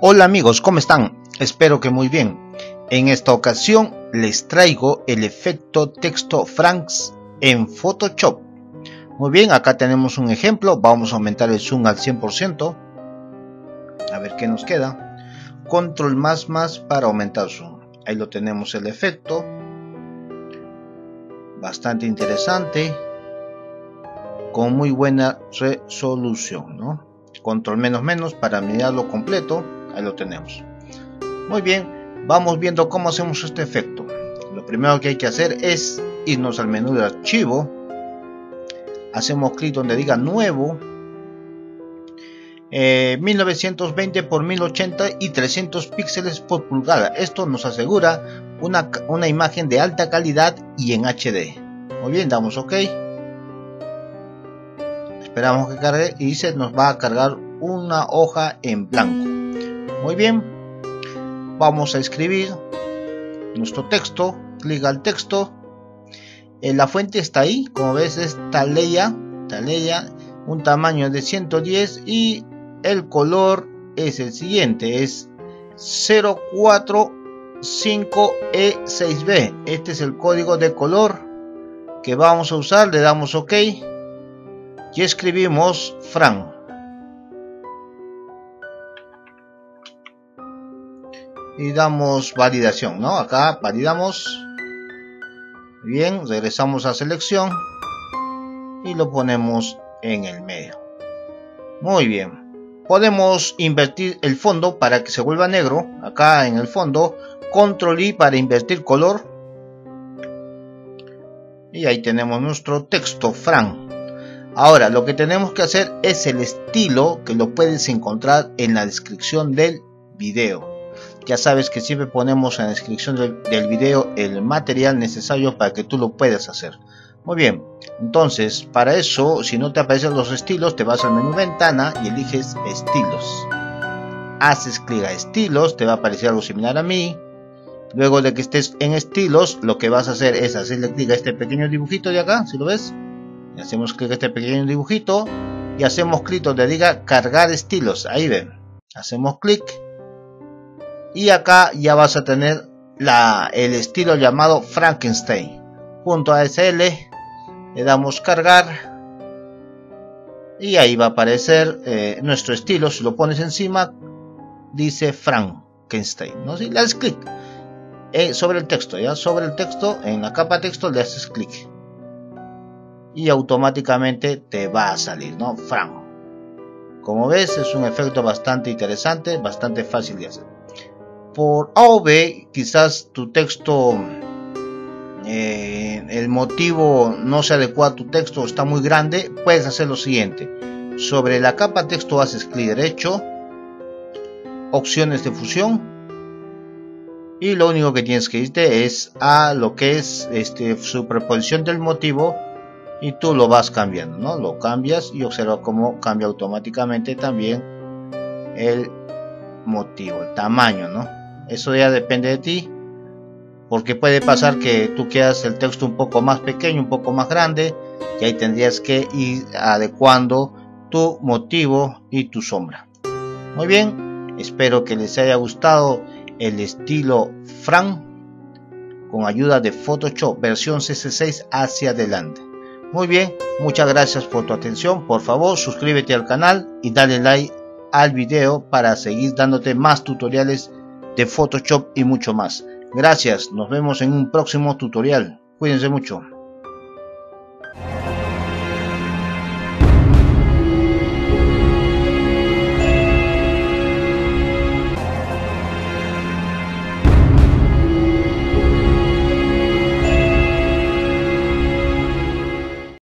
Hola amigos, ¿cómo están? Espero que muy bien. En esta ocasión les traigo el efecto texto Franks en Photoshop. Muy bien, acá tenemos un ejemplo. Vamos a aumentar el zoom al 100%. A ver qué nos queda. Control más más para aumentar zoom. Ahí lo tenemos el efecto. Bastante interesante. Con muy buena resolución, ¿no? Control menos menos para mirarlo completo ahí lo tenemos. Muy bien vamos viendo cómo hacemos este efecto. Lo primero que hay que hacer es irnos al menú de archivo. Hacemos clic donde diga nuevo. 1920 x 1080 y 300 píxeles por pulgada. Esto nos asegura una, una imagen de alta calidad y en HD muy bien damos ok. Esperamos que cargue y se nos va a cargar una hoja en blanco muy bien, vamos a escribir nuestro texto, clic al texto, en la fuente está ahí, como ves es Taleya, Taleya, un tamaño de 110 y el color es el siguiente, es 045E6B, este es el código de color que vamos a usar, le damos OK. Y escribimos Fran. Y damos validación, ¿no? Acá validamos. Bien, regresamos a selección y lo ponemos en el medio. Muy bien. Podemos invertir el fondo para que se vuelva negro. Acá en el fondo, control I para invertir color. Y ahí tenemos nuestro texto Fran. Ahora, lo que tenemos que hacer es el estilo que lo puedes encontrar en la descripción del video ya sabes que siempre ponemos en la descripción del, video el material necesario para que tú lo puedas hacer. Muy bien entonces para eso si no te aparecen los estilos te vas al menú ventana y eliges estilos. Haces clic a estilos te va a aparecer algo similar a mí. Luego de que estés en estilos lo que vas a hacer es hacerle clic a este pequeño dibujito de acá si lo ves y hacemos clic a este pequeño dibujito y hacemos clic donde diga cargar estilos ahí ven. Hacemos clic y acá ya vas a tener la, el estilo llamado Frankenstein. Punto ASL le damos cargar. Y ahí va a aparecer eh, nuestro estilo. Si lo pones encima dice Frankenstein ¿no? Si le das clic eh, sobre el texto ya sobre el texto en la capa texto le haces clic. Y automáticamente te va a salir ¿no? Frank. Como ves es un efecto bastante interesante bastante fácil de hacer por A o B, quizás tu texto, eh, el motivo no se adecua a tu texto, está muy grande, puedes hacer lo siguiente. Sobre la capa texto haces clic derecho, opciones de fusión, y lo único que tienes que irte es a lo que es este, superposición del motivo y tú lo vas cambiando, ¿no? Lo cambias y observa cómo cambia automáticamente también el motivo, el tamaño, ¿no? Eso ya depende de ti. Porque puede pasar que tú quieras el texto un poco más pequeño, un poco más grande. Y ahí tendrías que ir adecuando tu motivo y tu sombra. Muy bien, espero que les haya gustado el estilo Fran con ayuda de Photoshop versión CC6 hacia adelante. Muy bien, muchas gracias por tu atención. Por favor, suscríbete al canal y dale like al video para seguir dándote más tutoriales de Photoshop y mucho más. Gracias, nos vemos en un próximo tutorial. Cuídense mucho.